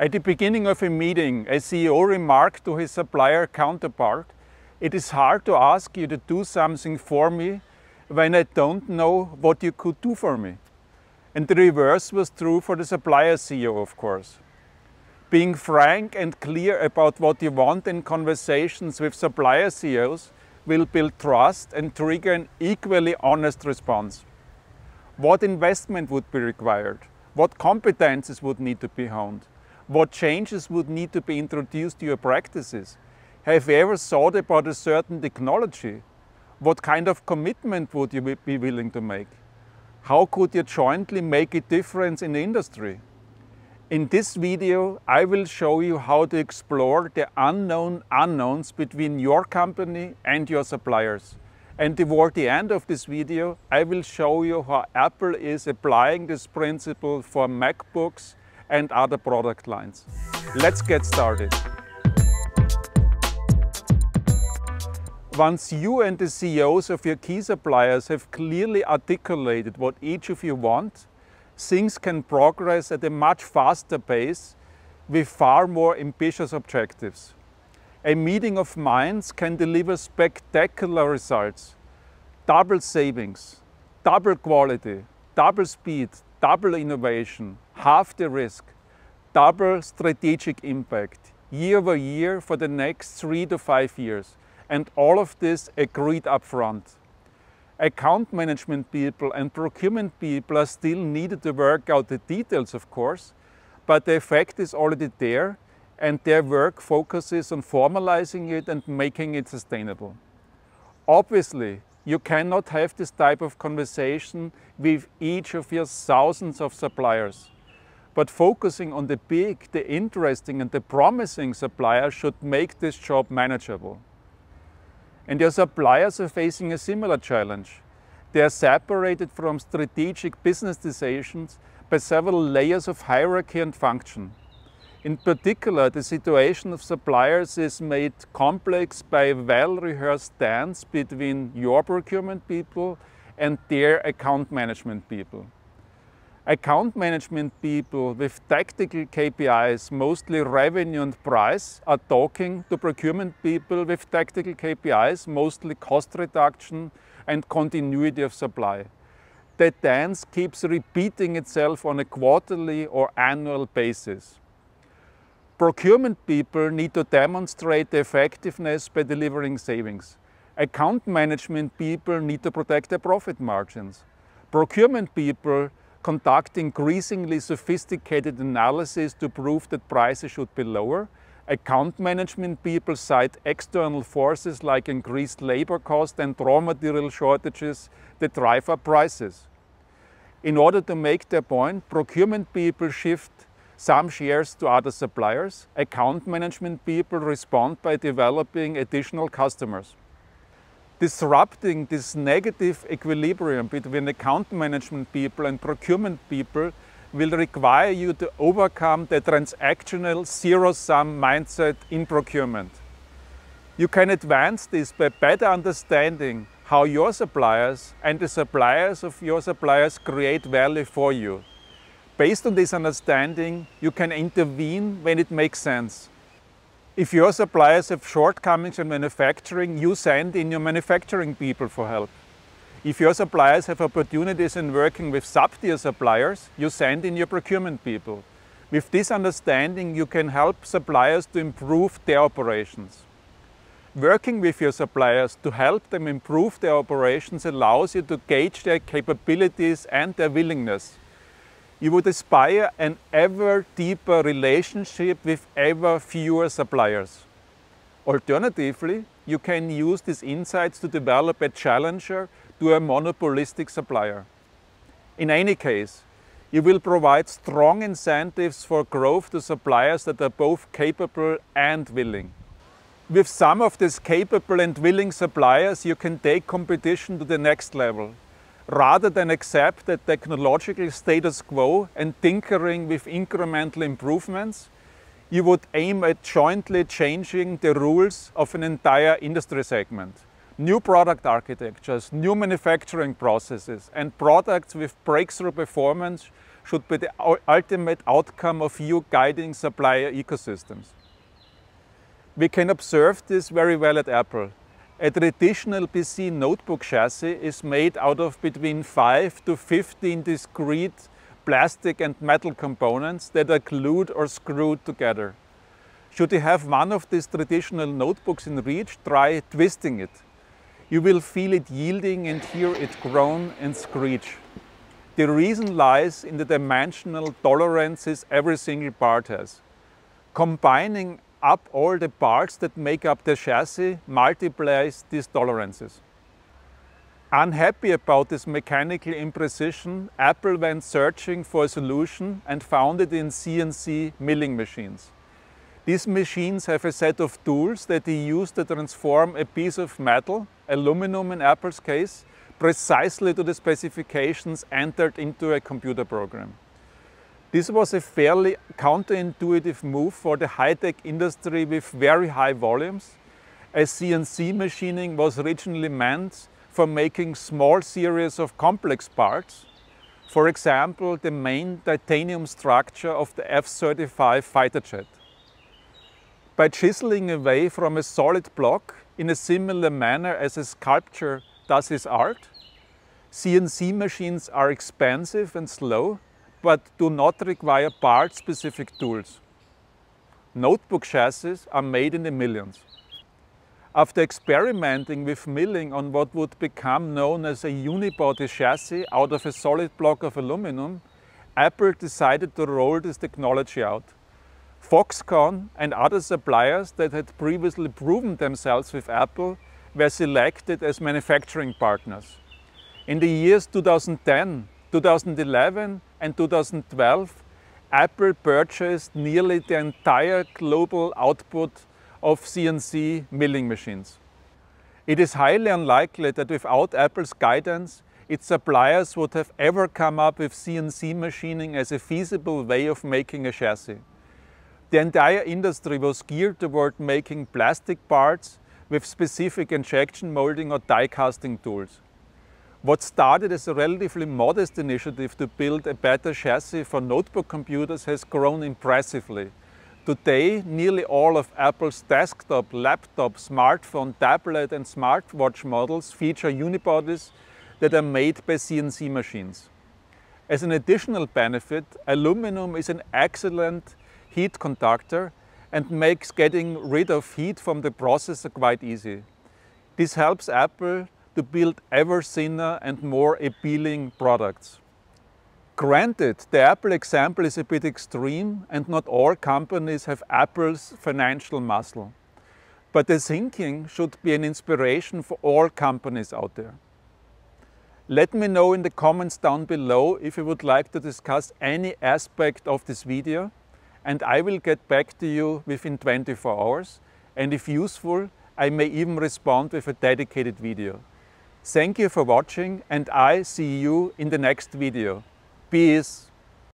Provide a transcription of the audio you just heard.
At the beginning of a meeting, a CEO remarked to his supplier counterpart, it is hard to ask you to do something for me when I don't know what you could do for me. And the reverse was true for the supplier CEO, of course. Being frank and clear about what you want in conversations with supplier CEOs will build trust and trigger an equally honest response. What investment would be required? What competences would need to be honed? What changes would need to be introduced to your practices? Have you ever thought about a certain technology? What kind of commitment would you be willing to make? How could you jointly make a difference in the industry? In this video, I will show you how to explore the unknown unknowns between your company and your suppliers. And toward the end of this video, I will show you how Apple is applying this principle for MacBooks and other product lines. Let's get started. Once you and the CEOs of your key suppliers have clearly articulated what each of you want, things can progress at a much faster pace with far more ambitious objectives. A meeting of minds can deliver spectacular results. Double savings, double quality, double speed, double innovation, half the risk, double strategic impact, year over year for the next three to five years. And all of this agreed upfront. Account management people and procurement people are still needed to work out the details, of course, but the effect is already there and their work focuses on formalizing it and making it sustainable. Obviously, you cannot have this type of conversation with each of your thousands of suppliers. But focusing on the big, the interesting and the promising suppliers should make this job manageable. And your suppliers are facing a similar challenge. They are separated from strategic business decisions by several layers of hierarchy and function. In particular, the situation of suppliers is made complex by a well-rehearsed dance between your procurement people and their account management people. Account management people with tactical KPIs, mostly revenue and price, are talking to procurement people with tactical KPIs, mostly cost reduction and continuity of supply. The dance keeps repeating itself on a quarterly or annual basis. Procurement people need to demonstrate effectiveness by delivering savings. Account management people need to protect their profit margins. Procurement people conduct increasingly sophisticated analysis to prove that prices should be lower. Account management people cite external forces like increased labor cost and raw material shortages that drive up prices. In order to make their point, procurement people shift some shares to other suppliers. Account management people respond by developing additional customers disrupting this negative equilibrium between account management people and procurement people will require you to overcome the transactional zero-sum mindset in procurement. You can advance this by better understanding how your suppliers and the suppliers of your suppliers create value for you. Based on this understanding, you can intervene when it makes sense if your suppliers have shortcomings in manufacturing, you send in your manufacturing people for help. If your suppliers have opportunities in working with sub-tier suppliers, you send in your procurement people. With this understanding, you can help suppliers to improve their operations. Working with your suppliers to help them improve their operations allows you to gauge their capabilities and their willingness you would aspire an ever deeper relationship with ever fewer suppliers. Alternatively, you can use these insights to develop a challenger to a monopolistic supplier. In any case, you will provide strong incentives for growth to suppliers that are both capable and willing. With some of these capable and willing suppliers, you can take competition to the next level rather than accept the technological status quo and tinkering with incremental improvements, you would aim at jointly changing the rules of an entire industry segment. New product architectures, new manufacturing processes, and products with breakthrough performance should be the ultimate outcome of you guiding supplier ecosystems. We can observe this very well at Apple. A traditional PC notebook chassis is made out of between 5 to 15 discrete plastic and metal components that are glued or screwed together. Should you have one of these traditional notebooks in reach, try twisting it. You will feel it yielding and hear it groan and screech. The reason lies in the dimensional tolerances every single part has. Combining up all the parts that make up the chassis multiplies these tolerances. Unhappy about this mechanical imprecision, Apple went searching for a solution and found it in CNC milling machines. These machines have a set of tools that they use to transform a piece of metal, aluminum in Apple's case, precisely to the specifications entered into a computer program. This was a fairly counterintuitive move for the high-tech industry with very high volumes, as CNC machining was originally meant for making small series of complex parts, for example, the main titanium structure of the F-35 fighter jet. By chiseling away from a solid block in a similar manner as a sculpture does his art, CNC machines are expensive and slow, but do not require part-specific tools. Notebook chassis are made in the millions. After experimenting with milling on what would become known as a unibody chassis out of a solid block of aluminum, Apple decided to roll this technology out. Foxconn and other suppliers that had previously proven themselves with Apple were selected as manufacturing partners. In the years 2010, 2011 and 2012, Apple purchased nearly the entire global output of CNC milling machines. It is highly unlikely that without Apple's guidance, its suppliers would have ever come up with CNC machining as a feasible way of making a chassis. The entire industry was geared toward making plastic parts with specific injection molding or die casting tools. What started as a relatively modest initiative to build a better chassis for notebook computers has grown impressively. Today, nearly all of Apple's desktop, laptop, smartphone, tablet and smartwatch models feature unibodies that are made by CNC machines. As an additional benefit, aluminum is an excellent heat conductor and makes getting rid of heat from the processor quite easy. This helps Apple to build ever thinner and more appealing products. Granted, the Apple example is a bit extreme and not all companies have Apple's financial muscle. But the thinking should be an inspiration for all companies out there. Let me know in the comments down below if you would like to discuss any aspect of this video and I will get back to you within 24 hours and if useful, I may even respond with a dedicated video. Thank you for watching and I see you in the next video. Peace!